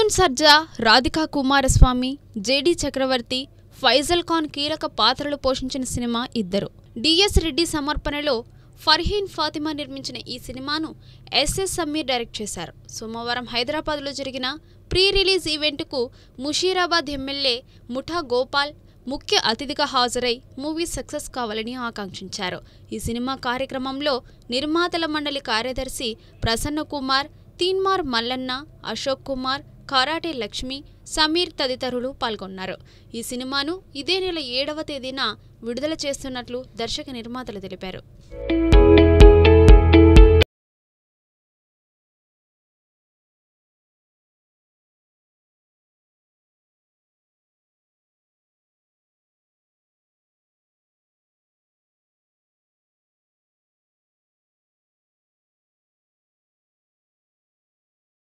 Mithun Sarja Radhika Kumaraswamy JD Chakravarthy Faisal Khan కీలక పాత్రలు పోషించిన సినిమా ఇద్దరు. డిఎస్ రెడ్డి సమర్పణలో ఫర్హీన్ ఫాతిమా నిర్మించిన ఈ సినిమాను ఎస్ఎస్ సమీర్ డైరెక్ట్ చేశారు. సోమవారం హైదరాబాద్లో జరిగిన ప్రీ రిలీజ్ ఈవెంట్కు ముషీరాబాద్ ఎమ్మెల్యే ముఠా గోపాల్ ముఖ్య అతిథిగా హాజరై మూవీ సక్సెస్ కావాలని ఆకాంక్షించారు. ఈ సినిమా కార్యక్రమంలో నిర్మాతల మండలి కార్యదర్శి ప్రసన్న కుమార్ తీన్మార్ మల్లన్న అశోక్ కుమార్ కరాటే లక్ష్మి సమీర్ తదితరులు పాల్గొన్నారు. ఈ సినిమాను ఇదే నెల ఏడవ తేదీన విడుదల చేస్తున్నట్లు దర్శక నిర్మాతలు తెలిపారు.